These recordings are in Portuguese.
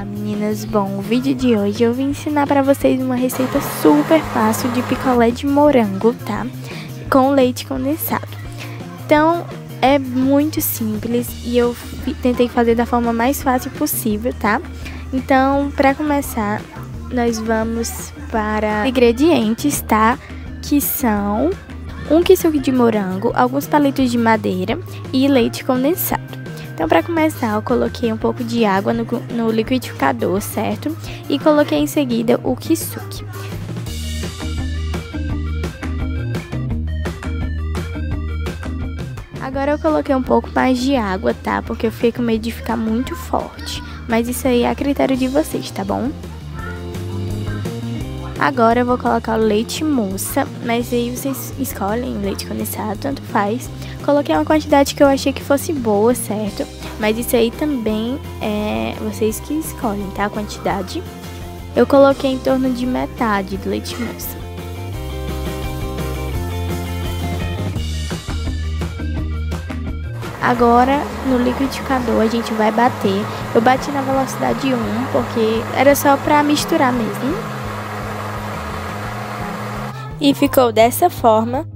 Olá meninas, bom, o vídeo de hoje eu vim ensinar para vocês uma receita super fácil de picolé de morango, tá? Com leite condensado. Então, é muito simples e eu tentei fazer da forma mais fácil possível, tá? Então, para começar, nós vamos para ingredientes, tá? Que são um suco de morango, alguns palitos de madeira e leite condensado. Então, para começar, eu coloquei um pouco de água no, no liquidificador, certo? E coloquei em seguida o kisuke. Agora eu coloquei um pouco mais de água, tá? Porque eu fiquei com medo de ficar muito forte. Mas isso aí é a critério de vocês, tá bom? Agora eu vou colocar o leite moça, mas aí vocês escolhem leite condensado, tanto faz. Coloquei uma quantidade que eu achei que fosse boa, certo? Mas isso aí também é vocês que escolhem, tá? A quantidade. Eu coloquei em torno de metade do leite moça. Agora, no liquidificador, a gente vai bater. Eu bati na velocidade 1, porque era só pra misturar mesmo. E ficou dessa forma.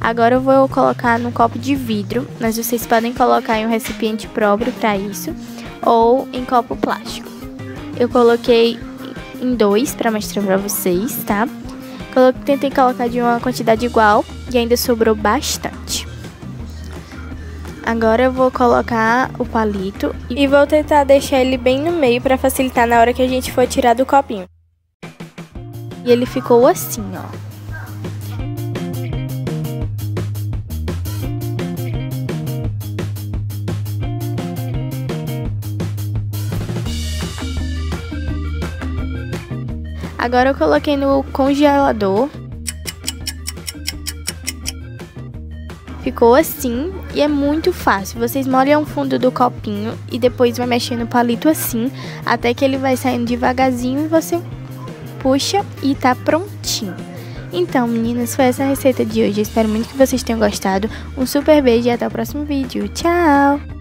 Agora eu vou colocar num copo de vidro, mas vocês podem colocar em um recipiente próprio para isso, ou em copo plástico. Eu coloquei em dois para mostrar para vocês, tá? Tentei colocar de uma quantidade igual e ainda sobrou bastante. Agora eu vou colocar o palito e vou tentar deixar ele bem no meio para facilitar na hora que a gente for tirar do copinho. E ele ficou assim, ó. Agora eu coloquei no congelador. Ficou assim e é muito fácil. Vocês molham o fundo do copinho e depois vai mexendo o palito assim, até que ele vai saindo devagarzinho e você puxa e tá prontinho. Então, meninas, foi essa a receita de hoje. espero muito que vocês tenham gostado. Um super beijo e até o próximo vídeo. Tchau!